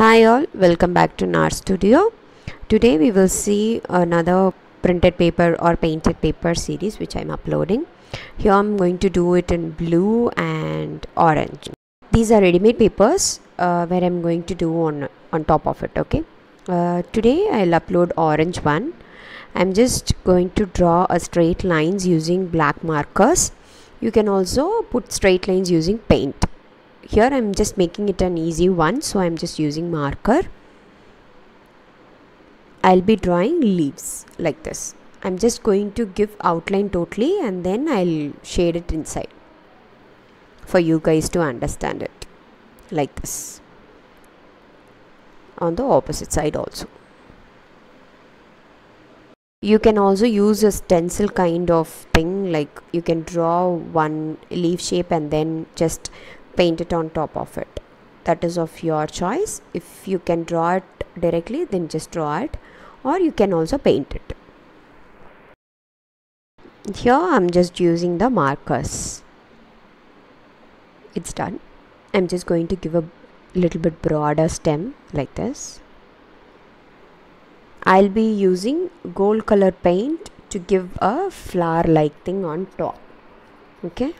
Hi all, welcome back to NAR Studio. Today we will see another printed paper or painted paper series which I'm uploading. Here I'm going to do it in blue and orange. These are ready-made papers uh, where I'm going to do on on top of it. Okay. Uh, today I'll upload orange one. I'm just going to draw a straight lines using black markers. You can also put straight lines using paint here I'm just making it an easy one so I'm just using marker. I'll be drawing leaves like this. I'm just going to give outline totally and then I'll shade it inside for you guys to understand it like this. On the opposite side also. You can also use a stencil kind of thing like you can draw one leaf shape and then just paint it on top of it. That is of your choice. If you can draw it directly then just draw it. Or you can also paint it. Here I'm just using the markers. It's done. I'm just going to give a little bit broader stem like this. I'll be using gold color paint to give a flower like thing on top. Okay?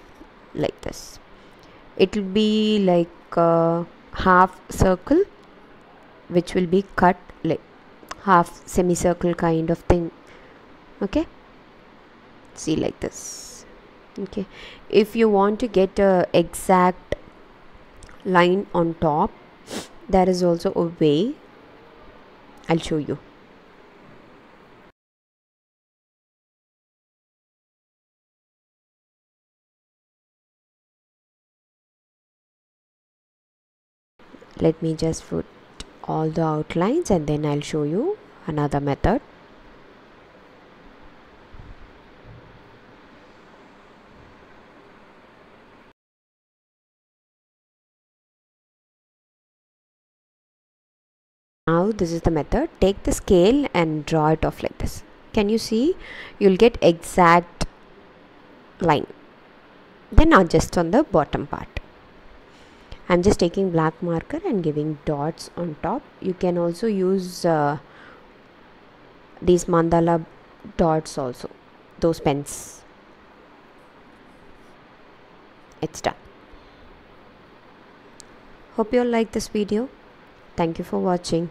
Like this it will be like a half circle which will be cut like half semicircle kind of thing. Okay? See like this. Okay? If you want to get a exact line on top there is also a way. I'll show you let me just put all the outlines and then I'll show you another method. Now this is the method. Take the scale and draw it off like this. Can you see? You'll get exact line. Then adjust on the bottom part I'm just taking black marker and giving dots on top. You can also use uh, these mandala dots also those pens. It's done. Hope you all like this video. Thank you for watching